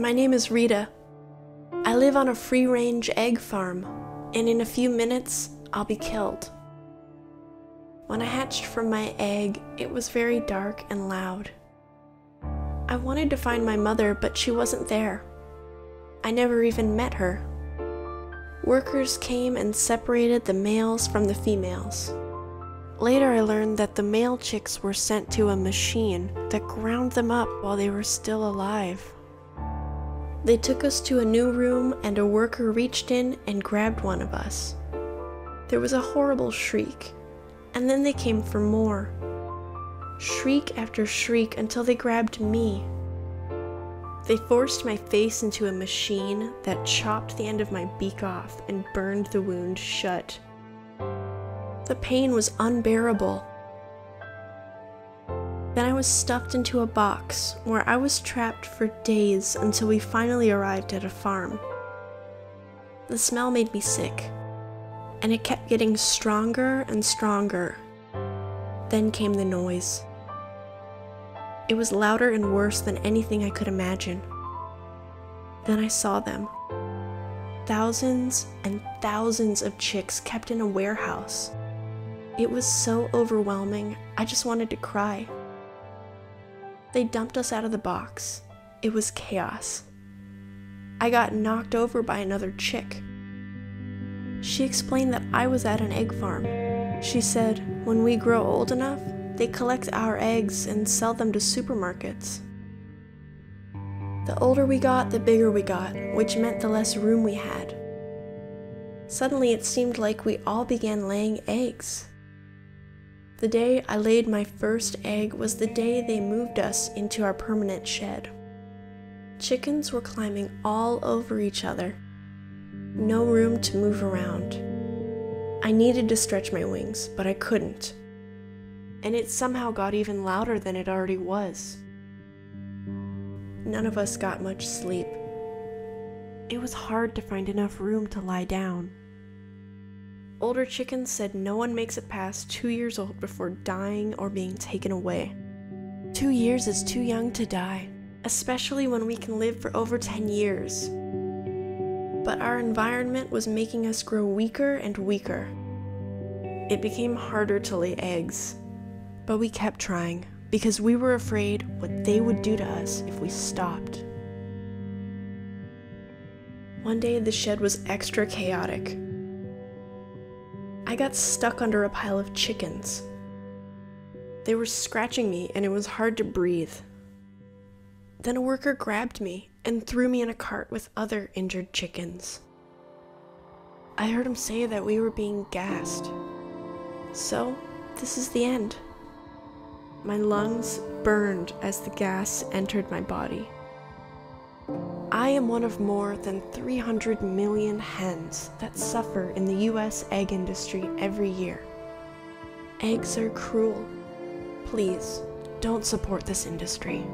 My name is Rita. I live on a free range egg farm, and in a few minutes, I'll be killed. When I hatched from my egg, it was very dark and loud. I wanted to find my mother, but she wasn't there. I never even met her. Workers came and separated the males from the females. Later, I learned that the male chicks were sent to a machine that ground them up while they were still alive. They took us to a new room, and a worker reached in and grabbed one of us. There was a horrible shriek, and then they came for more. Shriek after shriek until they grabbed me. They forced my face into a machine that chopped the end of my beak off and burned the wound shut. The pain was unbearable. Was stuffed into a box where I was trapped for days until we finally arrived at a farm. The smell made me sick, and it kept getting stronger and stronger. Then came the noise. It was louder and worse than anything I could imagine. Then I saw them. Thousands and thousands of chicks kept in a warehouse. It was so overwhelming, I just wanted to cry. They dumped us out of the box. It was chaos. I got knocked over by another chick. She explained that I was at an egg farm. She said, when we grow old enough, they collect our eggs and sell them to supermarkets. The older we got, the bigger we got, which meant the less room we had. Suddenly, it seemed like we all began laying eggs. The day I laid my first egg was the day they moved us into our permanent shed. Chickens were climbing all over each other. No room to move around. I needed to stretch my wings, but I couldn't. And it somehow got even louder than it already was. None of us got much sleep. It was hard to find enough room to lie down. Older chickens said no one makes it past two years old before dying or being taken away. Two years is too young to die, especially when we can live for over 10 years. But our environment was making us grow weaker and weaker. It became harder to lay eggs, but we kept trying because we were afraid what they would do to us if we stopped. One day the shed was extra chaotic. I got stuck under a pile of chickens. They were scratching me and it was hard to breathe. Then a worker grabbed me and threw me in a cart with other injured chickens. I heard him say that we were being gassed. So, this is the end. My lungs burned as the gas entered my body. Am one of more than 300 million hens that suffer in the US egg industry every year. Eggs are cruel. Please, don't support this industry.